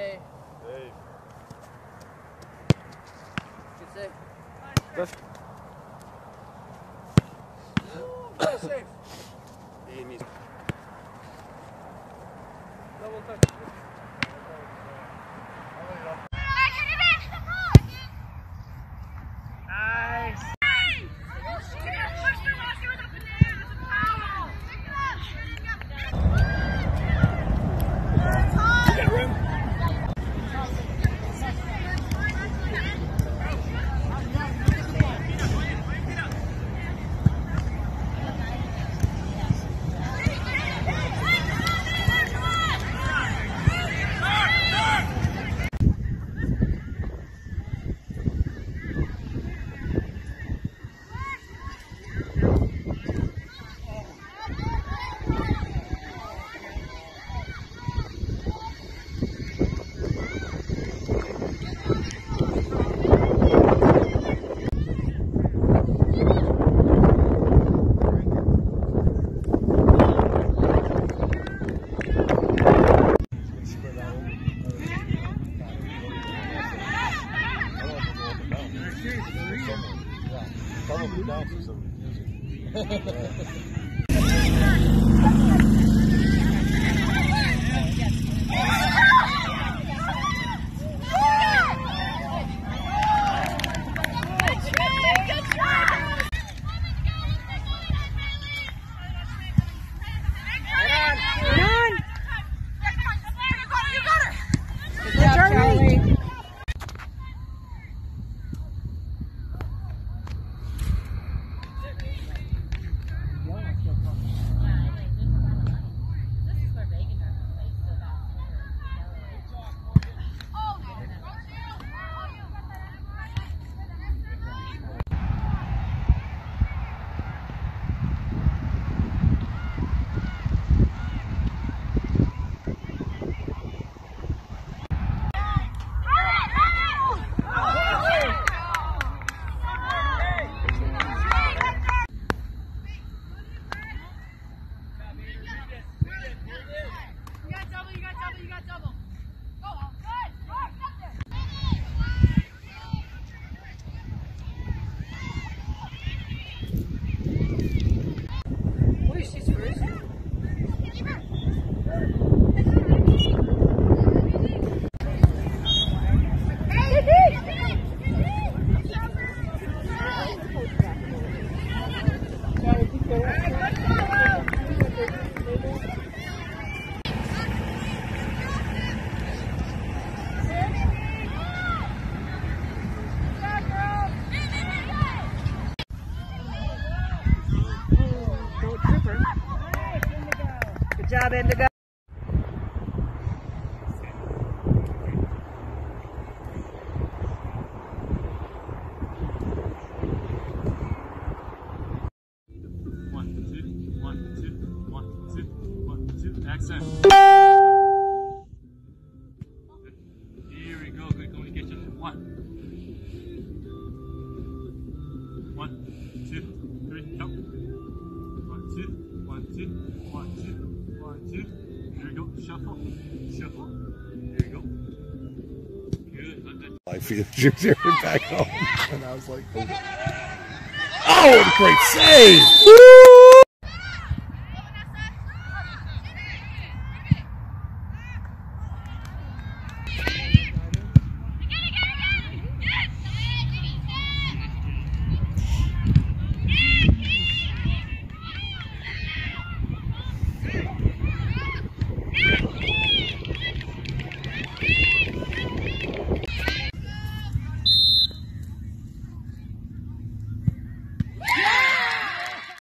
Hey. Hey. Good save. That's Good save. Ian needs Probably down for some You job, one, two. Accent. Here we go. Good communication. One. One, two, three, go. One, two, one, two, one, two, one, two. Here we go. Shuffle, shuffle. Here we go. Good. I feel Junior back home. And I was like, oh, oh what a great save! Woo!